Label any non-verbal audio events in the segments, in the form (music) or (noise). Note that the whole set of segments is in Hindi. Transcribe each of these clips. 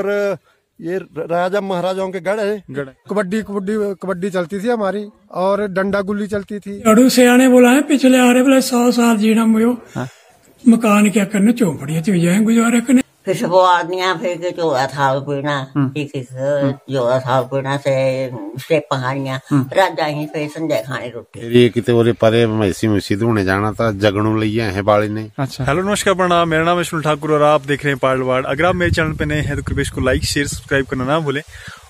ऊपर ये राजा महाराजाओं के गढ़ है। कबड्डी कबड्डी कबड्डी चलती थी हमारी और डंडा गुल्ली चलती थी। अड़ू सियाने बोला है पिछले आ रहे बोले सौ साल जीना मुझे मकान क्या करने चौपड़िया जाए गुजारा करने। फिर से वो आदमियाँ फिर के चौदह साल पीना एक एक चौदह साल पीना से से पहाड़ियाँ राजा ही फिर संजय खाने रोटी। फिर ये कितने बोले परे मैसी मुसी धोने जाना था जगनू लिया है बाड़ी ने। अच्छा। हेलो नमस्कार प्रणाम मेरा नाम है ठाकुर और आप देख रहे हैं पार्लवाड़। अगर आप मेरे चैनल पे नए हैं तो कृपया इसको लाइक शेयर सब्सक्राइब करना ना भूलें।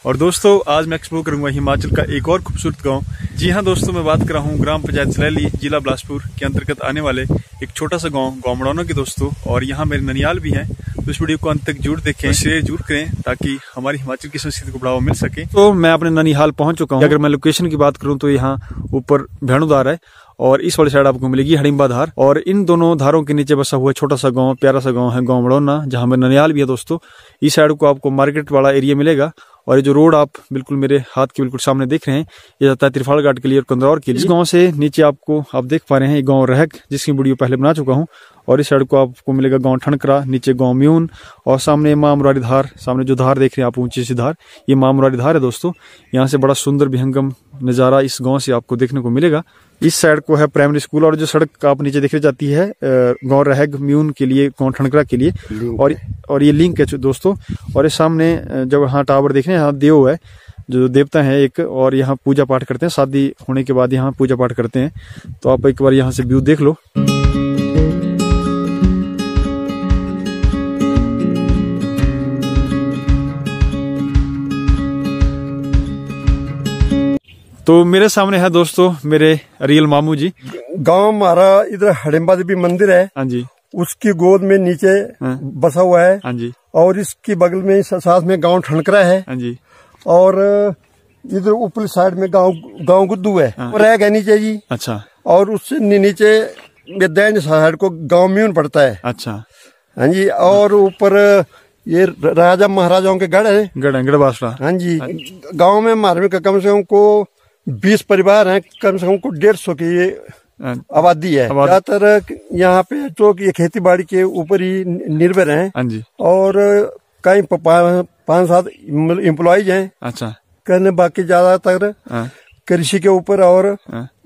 और दोस्तों आज मैं एक्सप्लोर करूँगा हिमाचल का एक और खूबसूरत गाँव। जी हाँ दोस्तों मैं बात कर रहा हूँ ग्राम पंचायत सलैली जिला बिलासपुर के अंतर्गत आने वाले एक छोटा सा गाँव गाँव के दोस्तों। और यहाँ मेरे ननियाल भी हैं। तो इस वीडियो को अंत तक ज़रूर देखें शेयर ज़रूर करें ताकि हमारी हिमाचल की संस्कृति को बढ़ावा मिल सके। तो मैं अपने ननिहाल पहुँच चुका हूँ। अगर मैं लोकेशन की बात करूँ तो यहाँ ऊपर भेणुदार है और इस वाली साइड आपको मिलेगी हडिम्बा धार। और इन दोनों धारों के नीचे बसा हुआ छोटा सा गाँव प्यारा सा गाँव है गाँव मड़ौना जहाँ में ननियाल भी है दोस्तों। इस साइड को आपको मार्केट वाला एरिया मिलेगा और ये जो रोड आप बिल्कुल मेरे हाथ के बिल्कुल सामने देख रहे हैं ये जाता है त्रिफाल घाट के लिए और कंदरौर के लिए। इस गाँव से नीचे आपको आप देख पा रहे हैं ये गाँव रहक जिसकी वीडियो पहले बना चुका हूँ। और इस सड़क को आपको मिलेगा गाँव ठनकरा नीचे गाँव म्यून और सामने माँ मुरारी धार सामने जो धार देख रहे हैं आप ऊँची सी धार ये माँ मुरारी धार है दोस्तों। यहाँ से बड़ा सुंदर विहंगम नज़ारा इस गाँव से आपको देखने को मिलेगा। इस साइड को है प्राइमरी स्कूल और जो सड़क आप नीचे देख जाती है गाँव रहग म्यून के लिए गाँव ठनकरा के लिए। और और ये लिंक है दोस्तों। और इस सामने जब यहाँ टावर देख रहे हैं यहाँ देव है जो देवता है एक और यहाँ पूजा पाठ करते हैं। शादी होने के बाद यहाँ पूजा पाठ करते हैं। तो आप एक बार यहाँ से व्यू देख लो। तो मेरे सामने है दोस्तों मेरे रियल मामू जी। गाँव हमारा इधर हडिम्बा देवी मंदिर है। हाँ जी। उसकी गोद में नीचे हाँ। बसा हुआ है। हाँ जी। और इसके बगल में साथ में गाँव ठनकरा है। हाँ जी। और इधर ऊपरी साइड में गाँव गाँव गुद्दू है। हाँ। और है नीचे जी। अच्छा। और उससे नीचे दैन साइड को गाँव म्यून पड़ता है। अच्छा। हाँ जी। और ऊपर ये राजा महाराजाओं के गढ़ है। गढ़ गढ़ बासड़ा हाँ जी। गाँव में हमारे कम से कम को बीस परिवार हैं कम से कम को डेढ़ सौ की ये हाँ, आबादी है। ज़्यादातर यहाँ पे जो कि ये खेती बाड़ी के ऊपर ही निर्भर हैं। हाँ जी। और कई पाँच सात एम्प्लॉयज़ हैं। अच्छा। कहने बाकी ज़्यादातर हाँ, कृषि के ऊपर और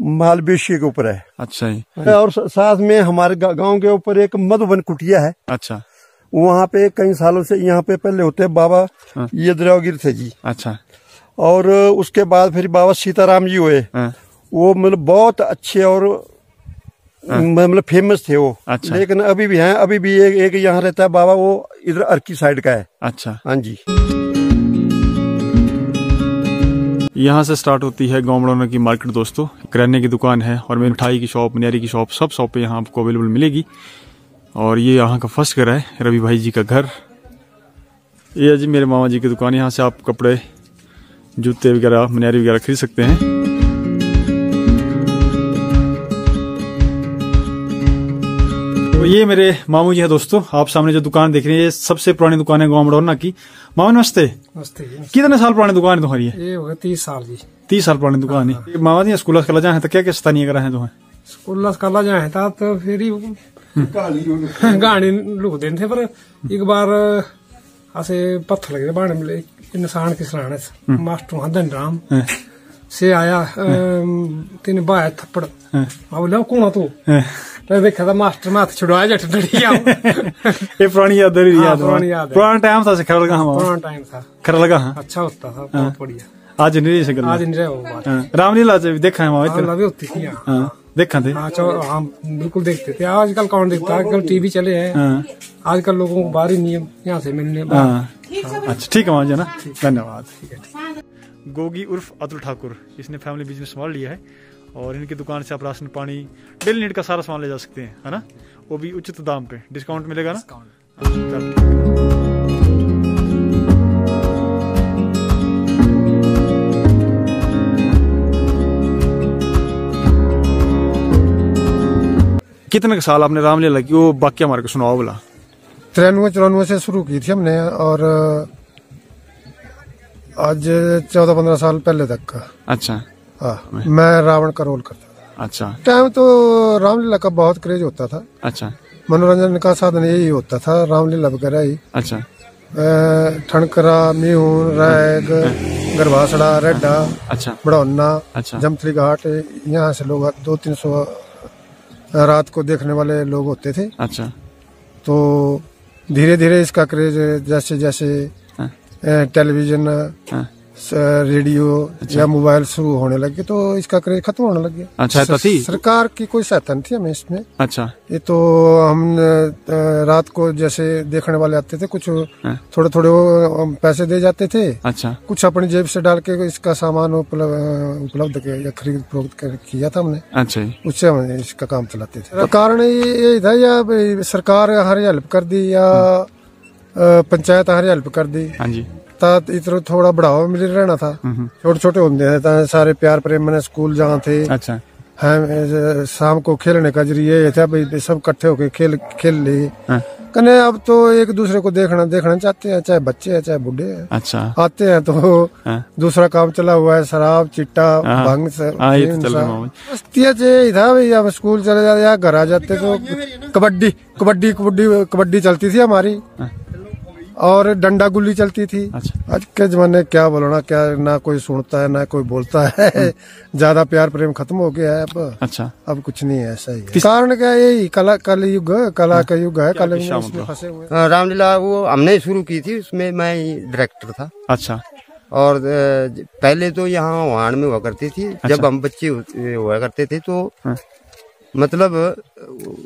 माल बेची के ऊपर है। अच्छा ही और साथ में हमारे गाँव के ऊपर एक मधुबन कुटिया है। अच्छा। वहाँ पे कई सालों से यहाँ पे पहले होते बाबा। ये दरियागिर थे जी। अच्छा। और उसके बाद फिर बाबा सीताराम जी हुए। हाँ, वो मतलब बहुत अच्छे और मतलब फ़ेमस थे वो। अच्छा। लेकिन अभी भी हैं अभी भी एक, एक यहाँ रहता है बाबा वो इधर अर्की साइड का है। अच्छा। हाँ जी। यहाँ से स्टार्ट होती है गाँव मड़ौना की मार्केट दोस्तों। किराने की दुकान है और मेरी मिठाई की शॉप मनियारी की शॉप सब शॉपें यहाँ आपको अवेलेबल मिलेगी। और ये यहाँ का फ़र्स्ट घर है रवि भाई जी का घर। ये जी मेरे मामा जी की दुकान। यहाँ से आप कपड़े जूते वगैरह मनियारी वगैरह खरीद सकते हैं। तो ये मेरे मामू जी है दोस्तों आप सामने जो दुकान देख रहे हैं ये सबसे पुरानी दुकान है गाँव मड़ौना की। मामा नमस्ते। मस्ती कितने साल पुरानी दुकान है तुम्हारी? ये हो तीस साल जी। तीस साल पुरानी दुकान है। मामा जी स्कूल कला जाए तो क्या क्या स्थानीय करा है तुम्हें? स्कूल कला जाए था तो फिर ही गाड़ी लुक देने थे पर एक बार ऐसे पत्थर लगे बाण मिले। इंसान के सराहने मास्टर वहाँ धनराम हैं, से आया तीन बाया थप्पड़। हैं, मैं बोला कौन तू? हैं। तो देखा था मास्टर में हाथ छुड़वाया जट डरी गया (laughs) ये पुरानी याद है हाँ, याद पुरानी याद। पुराना टाइम था खरा लगा हम पुराना टाइम था। खरा लगा हाँ। अच्छा होता था बहुत बढ़िया। आज नहीं से आज नहीं रहे वो बात हाँ, रामलीला से भी देखा है वहाँ हाँ, इतना लवी होती थी हाँ। देखा थे। हाँ हम बिल्कुल देखते थे। आजकल कौन देखता है? आजकल टीवी चले हैं। हाँ। आजकल लोगों को बाहर ही नियम यहाँ से मिलने हाँ। अच्छा ठीक है वहाँ जी ना धन्यवाद गोगी उर्फ़ अतुल ठाकुर इसने फैमिली बिज़नेस संभाल लिया है और इनकी दुकान से आप राशन पानी डेली नीड का सारा सामान ले जा सकते हैं है ना? वो भी उचित दाम पे। डिस्काउंट मिलेगा ना। कितने साल आपने रामलीला की? वो बाकी हमारे को सुनाओ बोला। तिरानवे चौरानवे से शुरू की थी हमने और आज चौदह पंद्रह साल पहले तक का। अच्छा। हाँ मैं रावण का रोल करता था। अच्छा। टाइम तो रामलीला का बहुत क्रेज होता था। अच्छा। मनोरंजन का साधन यही होता था रामलीला वगैरह ही। अच्छा। ठणकरा मीहून रैग गरभासड़ा रेडा अच्छा। बड़ौना अच्छा। जमथली घाट यहाँ से लोग दो तीन सौ रात को देखने वाले लोग होते थे। अच्छा। तो धीरे धीरे इसका क्रेज जैसे जैसे। टेलीविज़न हाँ। रेडियो या मोबाइल शुरू होने लगे तो इसका क्रेज खत्म होने लग गया। अच्छा, ऐसा थी? सरकार की कोई सहायता नहीं थी हमें इसमें। अच्छा। ये तो हम रात को जैसे देखने वाले आते थे कुछ हाँ। थोड़े थोड़े वो, पैसे दे जाते थे। अच्छा। कुछ अपनी जेब से डाल के इसका सामान उपलब्ध या खरीद फरोख्त किया था हमने। अच्छा उससे हम इसका काम चलाते थे। कारण ये ये था या सरकार हर हेल्प कर दी या पंचायत हर हेल्प कर दी। हाँ जी। ता इधर थोड़ा बढ़ावा मिल रहना था। छोटे छोटे होंगे थे सारे प्यार प्रेम में स्कूल जहाँ थे। अच्छा। हम शाम को खेलने का ज़रिए ये था भाई सब इकट्ठे होके खेल खेल लिए। हाँ। कने अब तो एक दूसरे को देखना देखना चाहते हैं चाहे बच्चे हैं चाहे बुढ़े हैं। अच्छा। आते हैं तो हाँ। दूसरा काम चला हुआ है शराब चिट्टा हाँ। भंग हाँ, ये तो था भाई अब स्कूल चले जाते घर आ जाते तो कबड्डी कबड्डी कबड्डी कबड्डी चलती थी हमारी। हाँ। और डंडा गुल्ली चलती थी। अच्छा। आज के जमाने क्या बोलना क्या ना कोई सुनता है ना कोई बोलता है। हम्म। ज़्यादा प्यार प्रेम खत्म हो गया है अब। अच्छा। अब कुछ नहीं है ऐसा ही है। कारण क्या है यही? कला कल युग कला का युग है कल किस्सा में इसमें मतलब? फंसे हुए हाँ, रामलीला वो हमने शुरू की थी उसमें मैं डायरेक्टर था। अच्छा। और पहले तो यहाँ वाण में हुआ करती थी। जब हम बच्चे हुआ करते थे तो हाँ। मतलब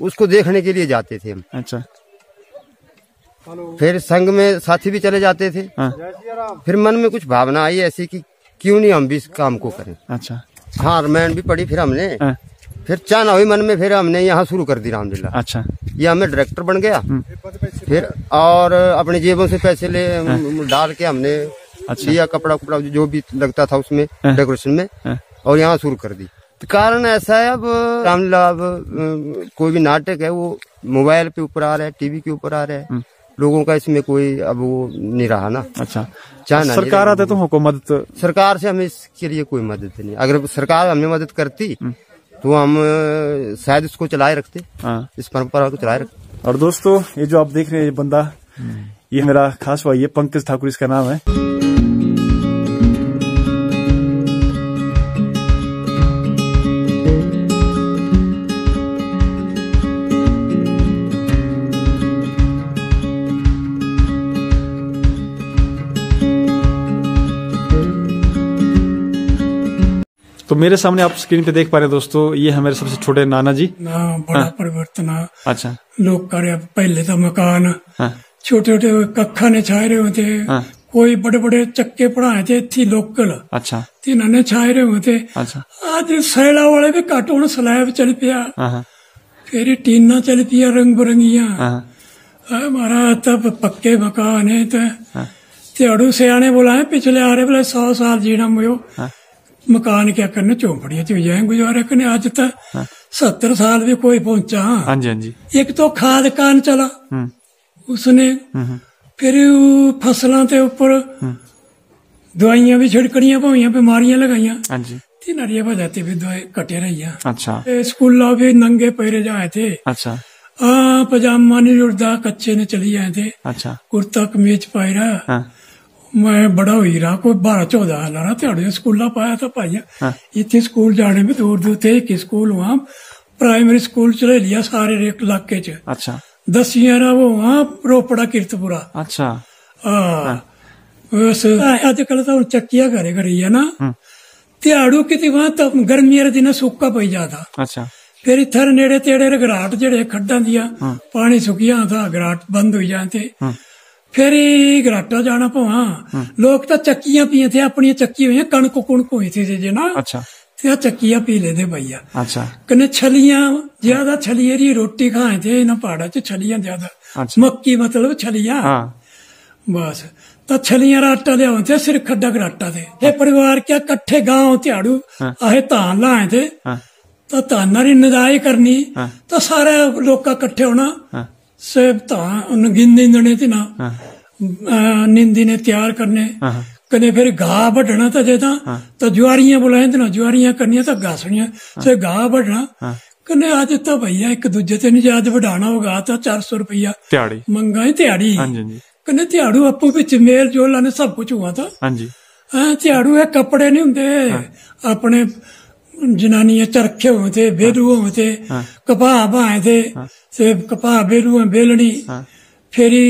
उसको देखने के लिए जाते थे हम। अच्छा। फिर संघ में साथी भी चले जाते थे। हाँ। फिर मन में कुछ भावना आई ऐसी कि क्यों नहीं हम भी इस काम को करें? अच्छा। हाँ रामायण भी पढ़ी फिर हमने। हाँ, फिर चाना हुई मन में फिर हमने यहाँ शुरू कर दी रामलीला। अच्छा। ये हमें डायरेक्टर बन गया। फिर और अपने जेबों से पैसे ले डाल के हमने अच्छा। लिया कपड़ा कपड़ा जो भी लगता था उसमें हाँ। डेकोरेशन में हाँ। और यहाँ शुरू कर दी। तो कारण ऐसा है अब रामलीला अब कोई भी नाटक है वो मोबाइल पे ऊपर आ रहा है टीवी के ऊपर आ रहा है। लोगों का इसमें कोई अब वो नहीं रहा ना। अच्छा। चाहे सरकार आते तो हमको मदद सरकार से हमें इसके लिए कोई मदद नहीं। अगर सरकार हमें मदद करती तो हम शायद इसको चलाए रखते। हाँ। इस परंपरा को चलाए रखते। और दोस्तों ये जो आप देख रहे हैं ये बंदा ये मेरा खास भाई है पंकज ठाकुर इसका नाम है। तो मेरे सामने आप स्क्रीन पे देख पा रहे हैं दोस्तों ये है मेरे सबसे छोटे नाना जी ना बड़ा परिवर्तन। अच्छा। लोग करे पहले तो मकान। हाँ। छोटे छोटे कखा ने छाए रहे होते। हाँ। कोई बड़े बड़े चक्के पढ़ाए थे थी लोकल। अच्छा। तिन्हों ने छाए रहे होते। अच्छा। आज सैला वाले भी हूँ स्लैब चल पिया। हाँ हाँ। फिर टीना चल पिया रंग बिरंगिया हाँ हमारा तब पक्के मकान है तो। हाँ। त्याड़ू सियाने बुलाए पिछले आ रहे बोले सौ साल जीना मुझो हाँ। मकान क्या करने चौपड़िया तो जाए गुजारा करने आज तक सत्तर साल भी कोई पहुँचा हाँ जी हाँ जी एक तो खाद कान चला हम्म उसने फिर वो फ़सलों के ऊपर दवाइयाँ भी छिड़कनियाँ पाइया बीमारियाँ लगाइया हाँ जी तीन अड़िया बजाती भी दवाई कटे रही अच्छा स्कूलों भी नंगे पैरे जाए थे अच्छा हाँ पजामा नहीं जुड़ता कच्चे ने चली जाए थे मैं बड़ा हुई रहा कोई बारह चौदह साल रहा ध्याड़े स्कूल पाया था पाइया इतने स्कूल जाने में दूर दूर थे एक स्कूल वहाँ प्राइमरी स्कूल चले लिया सारे एक इलाके च अच्छा दसियां रहा वो वहाँ रोपड़ा कीर्तपुरा अच्छा ਹਾਂ ਉਸ ਅੱਜ ਕੱਲ ਤਾਂ ਹੁਣ ਚੱਕੀਆਂ ਘਰੇ ਘਰੇ ਆ ਨਾ ਦਿਹਾੜੂ ਕਿਤੇ ਵਾਂ ਤਾਂ ਗਰਮੀਆਂ ਦੇ ਦਿਨਾਂ ਸੁੱਕਾ ਪਈ ਜਾਂਦਾ अच्छा ਫਿਰ ਇੱਥਰ ਨੇੜੇ ਤੇੜੇ ਰਗਰਾਟ ਜਿਹੜੇ ਖੱਡਾਂ ਦੀਆਂ ਪਾਣੀ ਸੁੱਕਿਆ ਤਾਂ ਗਰਾਟ ਬੰਦ ਹੋ ਜਾਂਦੇ ਫਿਰ ਇਹ ਘਰਾਟਾ ਜਾਣਾ ਭਵਾਂ ਲੋਕ ਤਾਂ ਚੱਕੀਆਂ ਪੀਏ ਥੇ ਆਪਣੀਆਂ ਚੱਕੀ ਹੋਈਆਂ ਕਣਕ ਕੁਣਕ ਹੋਈ ਸੀ ਜੇ ਨਾ ਅੱਛਾ ਤੇ ਆ ਚੱਕੀਆਂ ਪੀ ਲੈਦੇ ਭਈਆ ਅੱਛਾ ਕਨੇ ਛਲੀਆਂ ਜ਼ਿਆਦਾ ਛਲੀਏ ਦੀ ਰੋਟੀ ਖਾਏ ਤੇ ਇਹਨਾਂ ਪਹਾੜਾਂ 'ਚ ਛਲੀਆਂ ਜ਼ਿਆਦਾ ਮੱਕੀ ਮਤਲਬ ਛਲੀਆਂ ਹਾਂ ਬਸ ਤਾਂ ਛਲੀਆਂ ਰਾਟਾ ਦੇ ਹੁੰਦੇ ਸਿਰ ਖੱਡਾ ਘਰਾਟਾ ਦੇ ਇਹ ਪਰਿਵਾਰ ਕਿਆ ਇਕੱਠੇ ਗਾਂਵ ਧਿਆੜੂ ਆਹੇ ਧਾਨ ਲਾਏ ਤੇ ਤਾਂ ਧਾਨਾਂ ਦੀ ਨਦਾਈ ਕਰਨੀ ਤਾਂ ਸਾਰੇ ਲੋਕਾਂ ਇਕੱਠੇ ਹੋਣਾ होना से धान गिंदी दने थी ना अ, निंदी ने तैयार करने कने फिर घाह बढ़ना तो जेदा तो जुआरियां बुलाए थे ना जुआरियां करनियां तो घासनियां से घाह बढ़ना कने आज तो भैया एक दूजे ते नहीं याद बढ़ाना होगा तो चार सौ रुपया त्याड़ी मंगाई त्याड़ी हाँ जी हाँ जी ਕਹਿੰਦੇ ਝਾੜੂ ਆਪੋ ਵਿੱਚ ਮੇਲ ਜੋਲਾਂ ਨੇ ਸਭ ਕੁਝ ਹੁਆ ਤਾਂ हाँ जी ਹਾਂ ਝਾੜੂ ਇਹ ਕੱਪੜੇ ਨਹੀਂ ਹੁੰਦੇ ਆਪਣੇ जनानियाँ चरखे हुए थे बेरुए हुए थे कपाह बाए थे सेब कपाह बेरुए बेलनी फेरी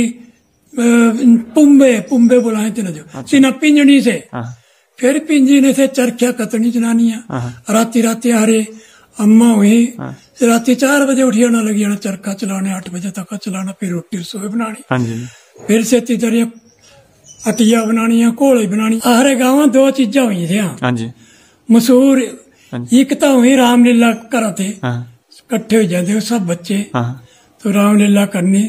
पुम्बे पुम्बे बुलाए थे जो सीना पिंजनी से फिर पिंजनी से चरख्या कतनी जनानियाँ राती राती हरे अम्मा हुई राती चार बजे उठी आना लगी आना चरखा चलाने आठ बजे तक चलाना फिर रोटी रसोई बनानी फिर से तीजरिया बनानी बनानिया घोले बनानी आहरे गाँव दो चीजा हुई थी मसूर हाँ एकता तो हुई रामलीला कराते हाँ। कट्ठे हो। जाते सब बच्चे। हाँ। तो रामलीला करनी।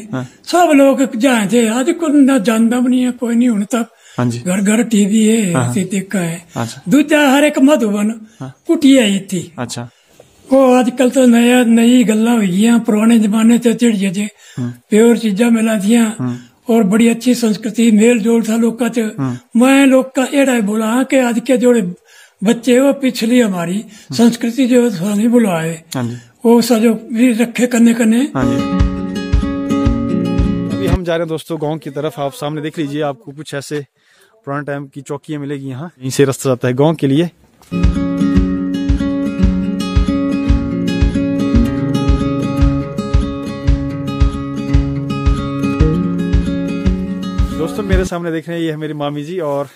सब लोग जाए थे। आज को ना जानता भी नहीं है कोई नहीं हूँ तक। घर घर टीवी है देखा है। अच्छा। दूजा हर एक मधुबन कुटिया ही थी। अच्छा। वो आजकल तो नया नई गल्ला हुई है। पुराने जमाने से चिड़िया जे प्योर चीजा मिला दिया। और बड़ी अच्छी संस्कृति मेल जोल था लोग मैं लोग का एड़ा बोला के आज के जोड़े बच्चे वो पिछली हमारी। संस्कृति जो है, नहीं बुलाए हाँ जी। वो सजो भी रखे कन्ने कन्ने हाँ अभी हम जा रहे हैं दोस्तों गाँव की तरफ़। आप सामने देख लीजिए आपको कुछ ऐसे पुराने टाइम की चौकियाँ मिलेगी यहाँ। यहीं से रास्ता जाता है गाँव के लिए। दोस्तों मेरे सामने देख रहे हैं ये है मेरी मामी जी और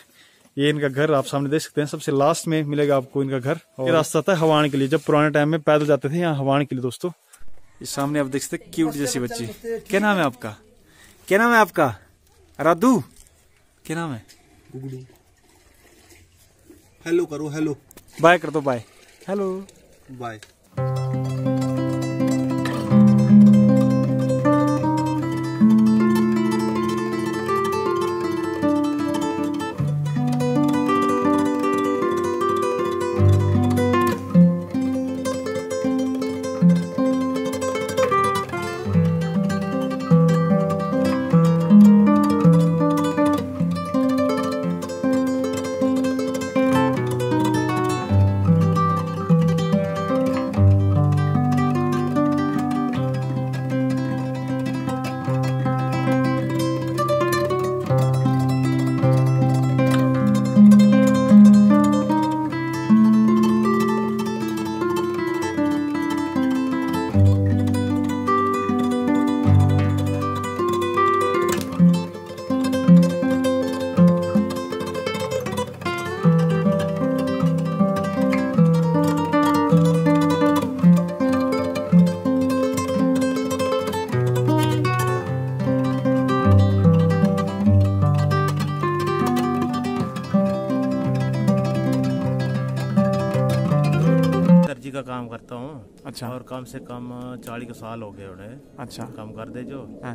ये इनका घर आप सामने देख सकते हैं। सबसे लास्ट में मिलेगा आपको इनका घर। और ये रास्ता था हवान के लिए। जब पुराने टाइम में पैदल जाते थे यहाँ हवान के लिए दोस्तों। ये सामने आप देख सकते हैं क्यूट जैसी बच्ची। क्या नाम है आपका? क्या नाम है आपका? राधू? क्या नाम है? हेलो करो हेलो बाय कर दो बाय हेलो बाय अच्छा। और कम से कम चालीस साल हो गए उन्हें अच्छा। कम कर दे जो। हाँ,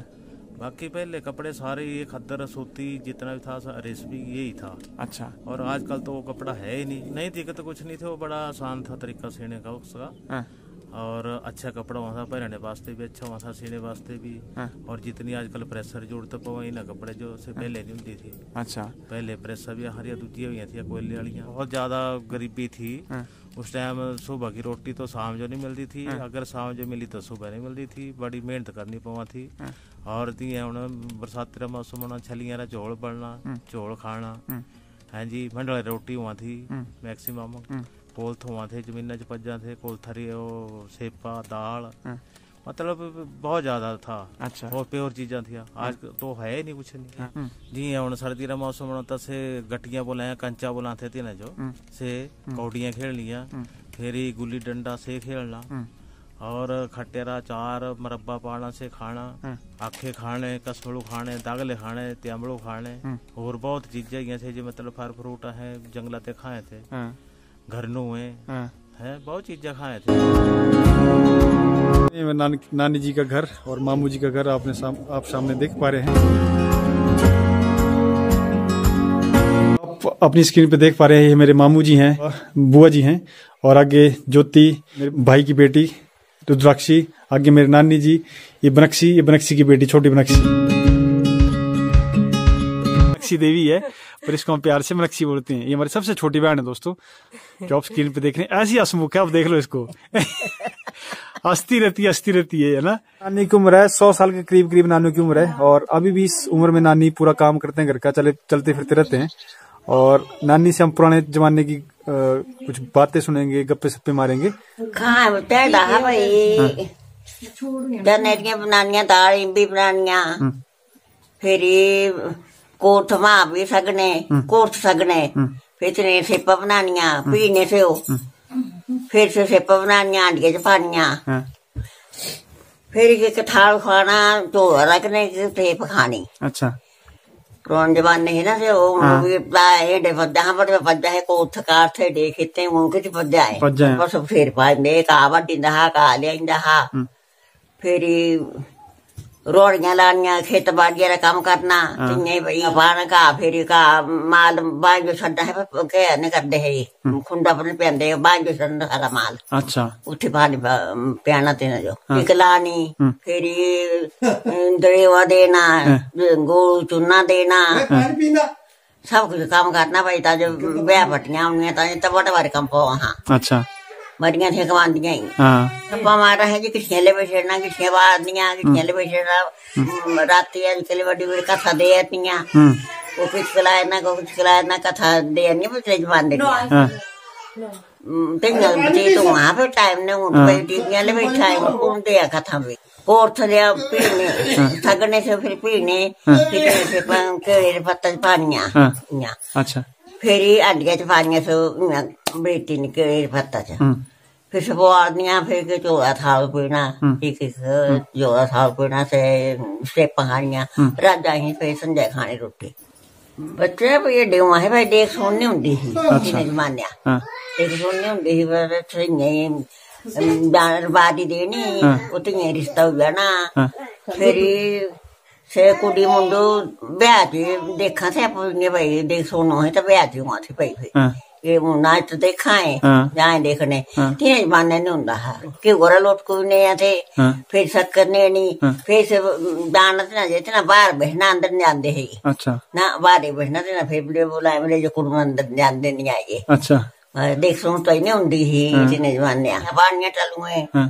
बाकी पहले कपड़े सारे ये खद्दर सूती जितना भी था रेसिपी यही था। अच्छा। और आजकल तो वो कपड़ा है ही नहीं। नहीं दिक्कत तो कुछ नहीं थे वो बड़ा आसान था तरीका सीने का उसका। हाँ, और अच्छा कपड़ा वहाँ पहनने वास्ते भी अच्छा वहाँ सीने वास्ते भी। हाँ। और जितनी आजकल प्रेशर जोड़ते पवई ना कपड़े जो से पहले नहीं होती थी। अच्छा। पहले प्रेशर भी हरिया दूजी हुई थी कोयले वाली बहुत ज़्यादा गरीबी थी। हाँ। उस टाइम सुबह की रोटी तो शाम जो नहीं मिलती थी। अगर शाम जो मिली तो सुबह नहीं मिलती थी। बड़ी मेहनत करनी पवा थी। और दी हूँ बरसाती का मौसम होना छलियाँ चौल बनना चौल खाना। हाँ। जी मंडल रोटी हुआ थी मैक्सिमम कोल्थ हुआ थे ज़मीन च पज्जा थे कोल्थरी वो सेपा दाल मतलब बहुत ज़्यादा था अच्छा और प्योर चीजा थी आज तो है ही नहीं कुछ नहीं जी हूँ सर्दी का मौसम होना तो से गटियाँ बोला कंचा बोला थे तीन जो से कौडियाँ खेलनिया फिर ही गुल्ली डंडा से खेलना और खटेरा चार मरब्बा पाना से खाना आखे खाने कसमड़ू खाने दागले खाने त्यामड़ू खाने और बहुत चीज़ें थे जो मतलब फल फ्रूट है जंगलाते खाए थे हाँ, घर हुए। हाँ। हैं बहुत चीज़ें खाए थे ये मेरे नानी नानी जी का घर और मामू जी का घर आपने साम, आप सामने देख पा रहे हैं। आप अपनी स्क्रीन पे देख पा रहे हैं ये मेरे मामू जी हैं बुआ जी हैं और आगे ज्योति मेरे भाई की बेटी रुद्राक्षी आगे मेरे नानी जी ये बनक्सी ये बनक्सी की बेटी छोटी बनक्सी। मलक्षी देवी है और इसको हम प्यार से मलक्षी बोलते हैं। ये हमारी सबसे छोटी बहन है दोस्तों जो आप स्क्रीन पे देख रहे हैं। ऐसी हसमुख है आप देख लो इसको। हस्ती रहती है हस्ती रहती है ना? नानी की उम्र है सौ साल के करीब करीब नानी की उम्र है और अभी भी इस उम्र में नानी पूरा काम करते हैं घर का चले चलते फिरते रहते हैं। और नानी से हम पुराने जमाने की आ, कुछ बातें सुनेंगे गप्पे सप्पे मारेंगे हाँ। नानिया दाल भी बनानिया। हाँ। फिर कोठवा भी सगने हम्म। कोठ सगने हम्म। फितने से पवनानिया हम्म। पीने से हो फिर से से पवनानिया अंडे चपानिया हाँ। फिर के कठाल खाना तो रखने के टेप खानी। अच्छा। कौन जबान नहीं ना से हाँ। वो है डेफद्दा हम पर पद्दा है को थकार थे देखते हैं उनके जो पद्दा है। बस फिर पाए ने कावट इंदा का ले इंदा फिर रोड़ियाँ लानिया खेत बाड़िया काम करना हाँ। तो पान का फिर का माल बांझो छड़ा है कहने करते है खुंडा पर पहनते बांझो छा सारा माल। अच्छा। उठी पानी पहना देना जो। हाँ। निकलानी हाँ। फिर दरेवा देना गोल चूना देना। सब कुछ काम करना भाई ताजे ब्याह पटिया होनी ताजे तब बड़े बारे कम पो हाँ अच्छा। ਮਰੀਆਂ ਥੇ ਕਮਾਂਦੀਆਂ ਹੀ हाँ ਆਪਾਂ ਮਾਰਾ ਹੈ ਜੀ ਕਿਛੇ ਲੈ ਬੈਠਣਾ ਕਿਛੇ ਬਾਦੀਆਂ ਕਿਛੇ ਲੈ ਬੈਠਣਾ ਰਾਤੀ ਅੱਜ ਕੱਲ ਵੱਡੀ ਵੱਡੀ ਕਥਾ ਦੇ ਆਤੀਆਂ हम्म, ਉਹ ਕੁਛ ਕਲਾਇ ਨਾ ਕੋ ਕੁਛ ਕਲਾਇ ਨਾ ਕਥਾ ਦੇ ਨਹੀਂ ਬਚੇ ਜਵਾਨ ਦੇ हाँ, ਤੇ ਗੱਲ ਬਚੇ ਤੋਂ ਆ ਫਿਰ ਟਾਈਮ ਨੇ ਹੁਣ ਬੈਠੀ ਦੀਆਂ ਲੈ ਬੈਠਾ ਹੈ ਉਹ ਦੇ ਆ ਕਥਾ ਵੀ ਕੋਰਥ ਲਿਆ ਪੀਣੇ ਸਗਨੇ ਸੇ ਫਿਰ ਪੀਣੇ ਕਿਤੇ ਸੇ ਪੰ ਕੇ ਪੱਤਾ ਪਾਣੀਆਂ हाँ, ਆਂ अच्छा फेरी अंडिया पानी से बेटी निकल पत्ता था फिर से फिर चौदह साल पीना एक एक चौदह साल पीना से स्टेप खानिया राजा ही फिर संजय खाने रोटी बच्चे ये डेवा है भाई देख सुन नहीं होंगी ही। जमाने देख सुन नहीं होंगी ही पर सही बारी देनी उतनी रिश्ता हो जाना। फिर से कुड़ी मुंडू ब्याजी देखा से भाई देख सोनो है तो ब्याजी वहाँ थे भाई भाई ये मुन्ना तो देखा है जाए देखने तीन जमाने ने हुंदा कि गोरा लोट को ने आते फिर शक्कर ने नी फिर से दानत ना जेते ना बाहर बहना अंदर ने आंदे है अच्छा ना बाहर बहना ते ना फिर बोला मेरे जो कुड़म अंदर ने आंदे नहीं आए अच्छा देख सुन तो नहीं हुंदी ही तीन जमाने पानियाँ चालू है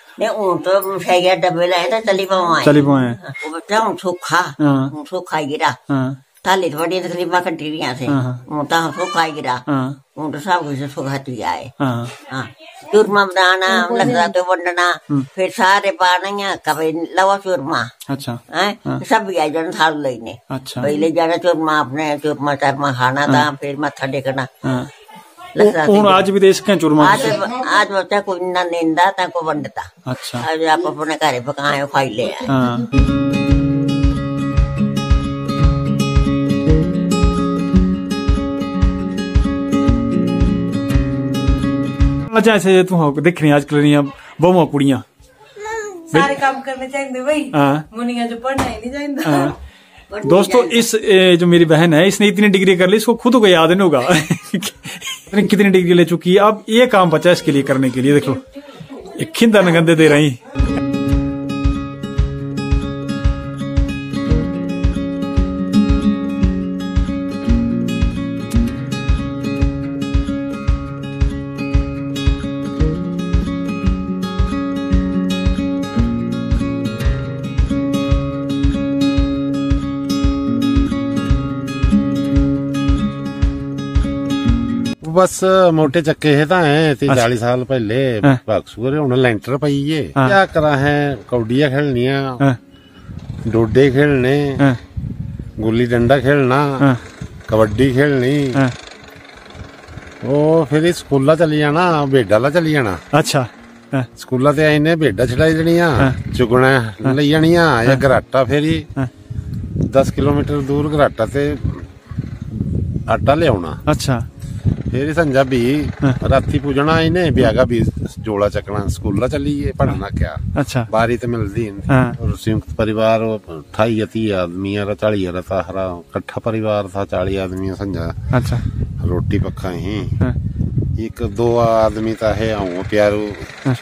ऊँट तो सैया डब्बे लाए थे चली पवाए चली पवाए बेटा ऊँट सूखा ऊँट सूखा गिरा थाली तो बड़ी तकलीफा कटी रही से ऊँटा सूखा गिरा ऊँट सब कुछ सुखाती आए चूरमा बनाना लगता तो वंडना फिर सारे पाना कभी लवा चूरमा अच्छा है सब भी आई जाना थाल लेने अच्छा पहले जाना चूरमा अपने चूरमा चरमा खाना था फिर मत्था टेकना हाँ। ਲੱਗਾ हूं आज भी देश के चूरमा ਅੱਜ ਅੱਜ ਬੱਚਾ ਕੋਈ ਨਾ ਨਿੰਦਾ ਤਾਂ ਕੋ ਵੰਡਦਾ अच्छा ਅੱਜ ਆਪ ਆਪਣੇ ਘਰੇ ਪਕਾਏ ਖਾਈ ਲੈ ਆਏ हाँ अच्छा ऐसे तू हो देख रही है आजकल रही बहुआ कुड़ियां सारे काम करने चाहिए भाई हाँ मुनिया जो पढ़ना ही नहीं चाहिए हाँ। दोस्तों इस ए, जो मेरी बहन है इसने इतनी डिग्री कर ली इसको खुद को याद नहीं होगा इसने कितनी डिग्री ले चुकी है। अब ये काम बचा इसके लिए करने के लिए, देखो। एक खिंदा गंदे दे रही। ਬਸ ਮੋਟੇ ਚੱਕੇ ਹੈ ਤਾਂ ਹੈ ਤੇ 40 ਸਾਲ ਪਹਿਲੇ ਬਕਸੂਰ ਹੁਣ ਲੈਂਟਰ ਪਈਏ ਕੀ ਕਰਾਂ ਹੈ ਕੌਡੀਆਂ ਖੇਲਣੀਆਂ ਡੋਡੇ ਖੇਲਣੇ ਗੁੱਲੀ ਡੰਡਾ ਖੇਲਣਾ ਕਬੱਡੀ ਖੇਲਣੀ ਉਹ ਫਿਰ ਸਕੂਲਾ ਚਲੀ ਜਾਣਾ ਬੇਡਾਲਾ ਚਲੀ ਜਾਣਾ ਅੱਛਾ ਸਕੂਲਾਂ ਤੇ ਆਇਨੇ ਭੇਡਾਂ ਛਡਾਈ ਦੇਣੀਆਂ ਚੁਗਣਾ ਲਈ ਜਾਣੀਆਂ ਜਾਂ ਘਰਾਟਾ ਫੇਰੀ 10 ਕਿਲੋਮੀਟਰ ਦੂਰ ਘਰਾਟਾ ਤੇ ਆਟਾ ਲਿਆਉਣਾ ਅੱਛਾ ਫੇਰ ਹੀ ਸੰਜਾ ਵੀ ਹਾਂ। ਰਾਤੀ ਪੁੱਜਣਾ ਆਈ ਨੇ ਵਿਆਗਾ ਵੀ ਜੋਲਾ ਚੱਕਣਾ ਸਕੂਲਾਂ ਚੱਲੀਏ ਪੜਨਾ ਕਿਆ अच्छा ਬਾਰੀ ਤੇ ਮਿਲਦੀ ਨਹੀਂ हाँ और संयुक्त परिवार वो 28 या 30 आदमी या 40 या था हरा इकट्ठा परिवार था 40 आदमी संजा अच्छा रोटी पक्का ही हाँ एक दो आदमी था है आऊं प्यारू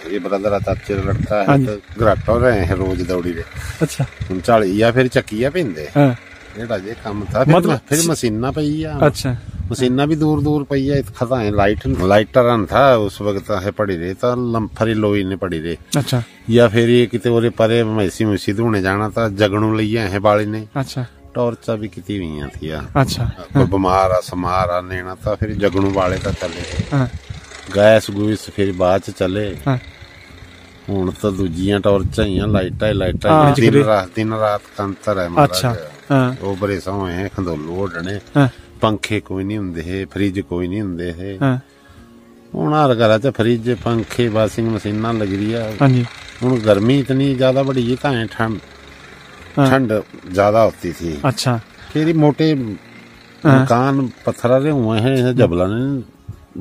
ये ब्रदर आ चाचे का लड़का हाँ है जी। तो घराटा रहे हैं रोज दौड़ी रे अच्छा ਹੁਣ 40 ਜਾਂ ਫਿਰ ਚੱਕੀਆਂ ਪਿੰਦੇ हाँ ਜਿਹੜਾ ਜੇ ਕੰਮ ਥਾ ਫਿਰ ਮਤਲਬ- ਫਿਰ ਮਸ਼ੀਨਾਂ ਪਈ ਆ अच्छा मशीना भी दूर दूर पई है खता है लाइट लाइटर रन था उस वक्त है पड़ी रही था लंफरी लोई ने पड़ी रही अच्छा या फिर ये किते ओरे परे मैसी मुसी धोने जाना था जगनू लइया है बाली ने अच्छा टॉर्चा भी किती हुई थी या अच्छा कोई बीमार आ समार आ लेना था फिर जगनू वाले था चले हाँ गैस गुइस फिर बाद च चले हाँ ਹੁਣ ਤਾਂ ਦੂਜੀਆਂ ਟਾਰਚਾਂ ਹੀ ਆ ਲਾਈਟਾਂ ਹੀ ਲਾਈਟਾਂ ਹਾਂ, ਹੀ ਆ। ਦਿਨ ਜਿਹੜੇ- ਰਾਤ ਦਿਨ ਰਾਤ ਦਾ ਅੰਤਰ ਹੈ ਮਹਾਰਾਜ। अच्छा हाँ ਉਹ ਬੜੇ ਸੋਹਣੇ ਹੈ ਖੰਦੋਲੂ ਓਡਣੇ हाँ ਪੰਖੇ ਕੋਈ ਨਹੀਂ ਹੁੰਦੇ ਹੈ ਫ੍ਰਿਜ ਕੋਈ ਨਹੀਂ ਹੁੰਦੇ ਹੈ हाँ ਹੁਣ ਹਰ ਘਰਾਂ 'ਚ ਫ੍ਰਿਜ ਪੰਖੇ ਵਾਸ਼ਿੰਗ ਮਸ਼ੀਨਾਂ ਲੱਗ ਰਹੀ ਆ हाँ जी ਹੁਣ गर्मी इतनी ज्यादा बढ़ी है कहाँ है ठंड हाँ। ठंड ज्यादा होती थी अच्छा फिर ये मोटे मकान पत्थर वाले हुए हैं जबला ने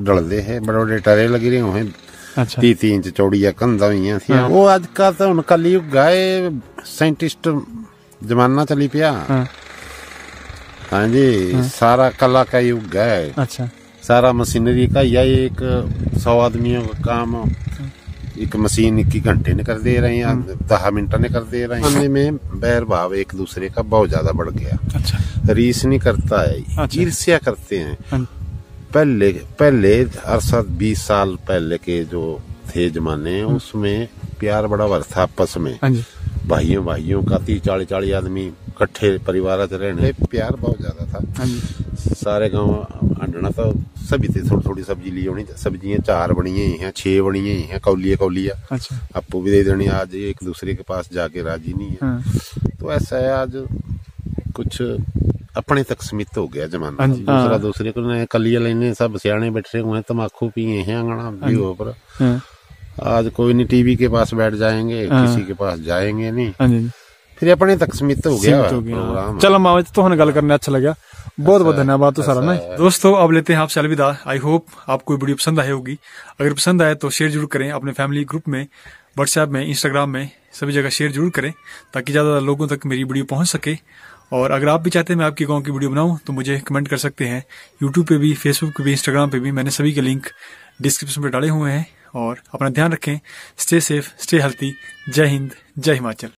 डलदे है बड़े बड़े टरे लगे रहे हुए हैं अच्छा तीह तीह इंच चौड़िया कंधा हुई थी हाँ। वो अज का तो हूं कलयुग है साइंटिस्ट जमाना चली पिया हाँ जी हाँ। सारा कला का युग है। अच्छा। सारा मशीनरी का या एक सौ आदमियों का काम। एक मशीन एक घंटे ने कर दे रहे हैं दस मिनट ने कर दे रहे हैं। जमाने में बैर भाव एक दूसरे का बहुत ज़्यादा बढ़ गया। अच्छा। रीस नहीं करता है अच्छा। ईर्ष्या करते हैं। हाँ। पहले पहले अरसद बीस साल पहले के जो थे जमाने उसमें प्यार बड़ा था आपस में। हाँ भाइयों भाइयों का तीस चालीस चालीस आदमी इकट्ठे परिवार रहने। प्यार बहुत ज़्यादा था। हाँ जी। सारे गाँव आंडना तो सभी थे थोड़ी थोड़ी सब्ज़ी ली होनी। सब्ज़ियाँ चार बनी ही हैं छह बनी ही हैं कौलिया कौलिया। अच्छा। आपको भी दे देनी आज एक दूसरे के पास जाके राज़ी नहीं है। हाँ। तो ऐसा है आज कुछ अपने तक सीमित हो गया जमाना। हाँ दूसरा। दूसरे को कलिया लेने सब सियाने बैठे हुए हैं तमाकू पिए हैं अंगना भी पर आज कोई नहीं टीवी के पास बैठ जाएँगे। किसी के पास जाएँगे नहीं। अपने तक सीमित हो गया। हो प्रोग्राम चलो मामा जी तो गल करने अच्छा लगा बहुत बहुत धन्यवाद तो सारा ना। दोस्तों अब लेते हैं आपसे अलविदा। आई होप आपको वीडियो पसंद आई होगी। अगर पसंद आए तो शेयर ज़रूर करें अपने फैमिली ग्रुप में व्हाट्सएप में इंस्टाग्राम में। सभी जगह शेयर ज़रूर करें ताकि ज़्यादा लोगों तक मेरी वीडियो पहुँच सके। और अगर आप भी चाहते हैं मैं आपके गाँव की वीडियो बनाऊँ तो मुझे कमेंट कर सकते हैं। यूट्यूब पे भी फेसबुक पे भी इंस्टाग्राम पे भी मैंने सभी के लिंक डिस्क्रिप्शन में डाले हुए हैं। और अपना ध्यान रखें। स्टे सेफ़ स्टे हेल्थी जय हिंद जय हिमाचल।